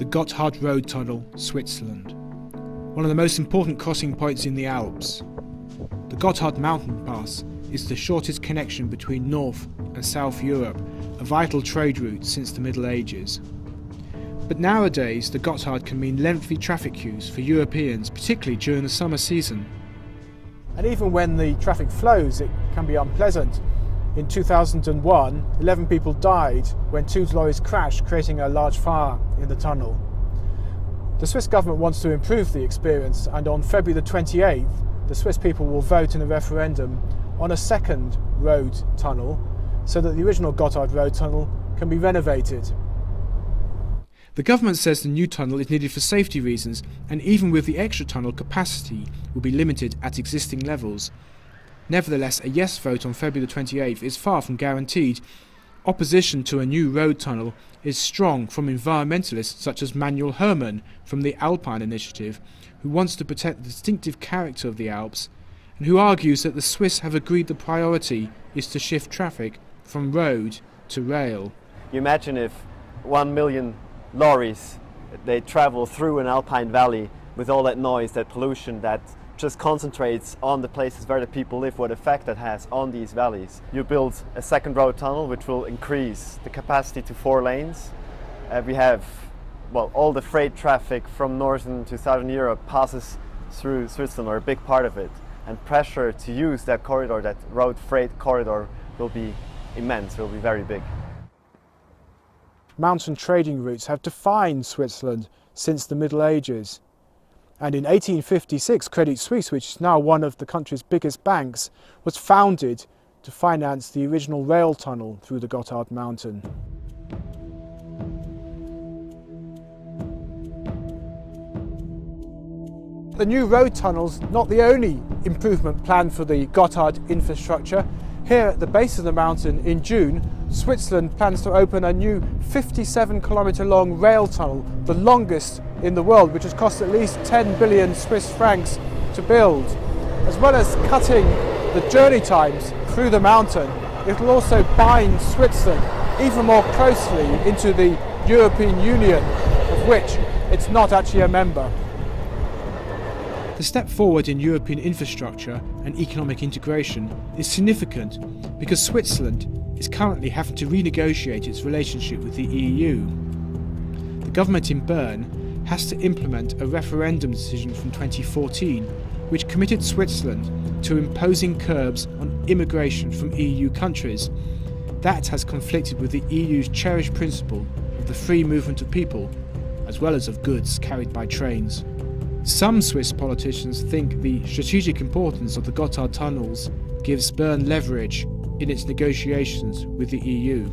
the Gotthard Road Tunnel, Switzerland. One of the most important crossing points in the Alps. The Gotthard Mountain Pass is the shortest connection between North and South Europe, a vital trade route since the Middle Ages. But nowadays, the Gotthard can mean lengthy traffic queues for Europeans, particularly during the summer season. And even when the traffic flows, it can be unpleasant. In 2001, 11 people died when two lorries crashed, creating a large fire in the tunnel. The Swiss government wants to improve the experience, and on February the 28th, the Swiss people will vote in a referendum on a second road tunnel so that the original Gotthard Road Tunnel can be renovated. The government says the new tunnel is needed for safety reasons, and even with the extra tunnel, capacity will be limited at existing levels. Nevertheless, a yes vote on February the 28th is far from guaranteed. Opposition to a new road tunnel is strong from environmentalists such as Manuel Herrmann from the Alpine Initiative, who wants to protect the distinctive character of the Alps, and who argues that the Swiss have agreed the priority is to shift traffic from road to rail. You imagine if one million lorries they travel through an alpine valley with all that noise, that pollution, that just concentrates on the places where the people live, what effect that has on these valleys. You build a second road tunnel which will increase the capacity to four lanes. Uh, we have, well, all the freight traffic from northern to southern Europe passes through Switzerland, or a big part of it. And pressure to use that corridor, that road freight corridor, will be immense, will be very big. Mountain trading routes have defined Switzerland since the Middle Ages. And in 1856, Credit Suisse, which is now one of the country's biggest banks, was founded to finance the original rail tunnel through the Gotthard Mountain. The new road tunnel's not the only improvement planned for the Gotthard infrastructure. Here at the base of the mountain in June, Switzerland plans to open a new 57 kilometre long rail tunnel, the longest in the world, which has cost at least 10 billion Swiss francs to build. As well as cutting the journey times through the mountain, it will also bind Switzerland even more closely into the European Union, of which it's not actually a member. The step forward in European infrastructure and economic integration is significant because Switzerland is currently having to renegotiate its relationship with the EU. The government in Bern has to implement a referendum decision from 2014 which committed Switzerland to imposing curbs on immigration from EU countries. That has conflicted with the EU's cherished principle of the free movement of people, as well as of goods carried by trains. Some Swiss politicians think the strategic importance of the Gotthard tunnels gives Bern leverage in its negotiations with the EU.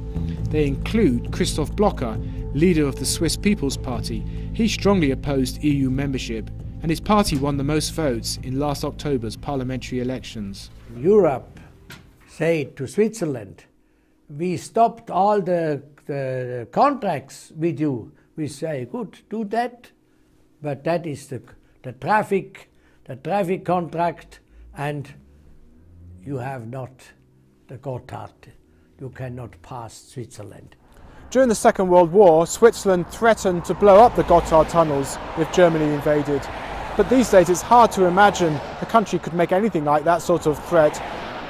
They include Christoph Blocher, leader of the Swiss People's Party. He strongly opposed EU membership, and his party won the most votes in last October's parliamentary elections. Europe said to Switzerland, we stopped all the, the contracts with you. We say, good, do that, but that is the, the traffic, the traffic contract, and you have not the Gotthard. You cannot pass Switzerland. During the Second World War, Switzerland threatened to blow up the Gotthard tunnels if Germany invaded. But these days it's hard to imagine a country could make anything like that sort of threat,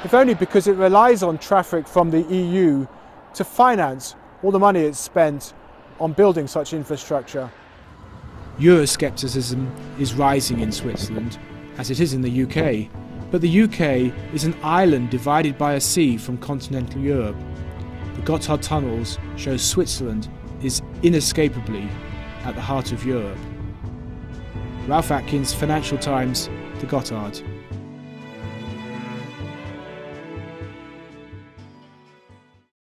if only because it relies on traffic from the EU to finance all the money it's spent on building such infrastructure. Euroscepticism is rising in Switzerland, as it is in the UK, but the UK is an island divided by a sea from continental Europe. The Gotthard tunnels show Switzerland is inescapably at the heart of Europe. Ralph Atkins, Financial Times, the Gotthard.